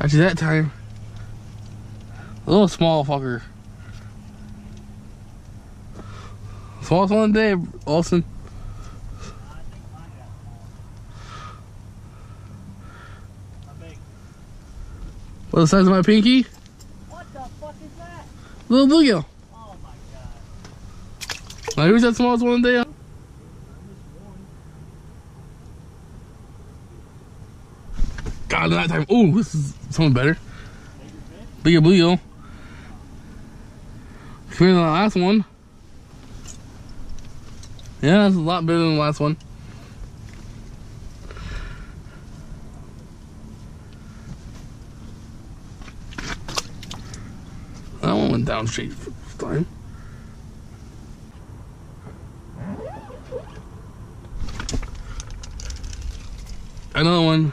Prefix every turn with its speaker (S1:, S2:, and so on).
S1: Actually, that time. A little small fucker. Smallest one today, Olsen. What the size of my pinky?
S2: What the fuck is that?
S1: Little bluegill.
S2: Oh my god.
S1: Now, who's that smallest one today? God, that time. Oh, this is something better. Bigger bluegill. Bigger than the last one. Yeah, that's a lot better than the last one. That one went down straight first time. Another one.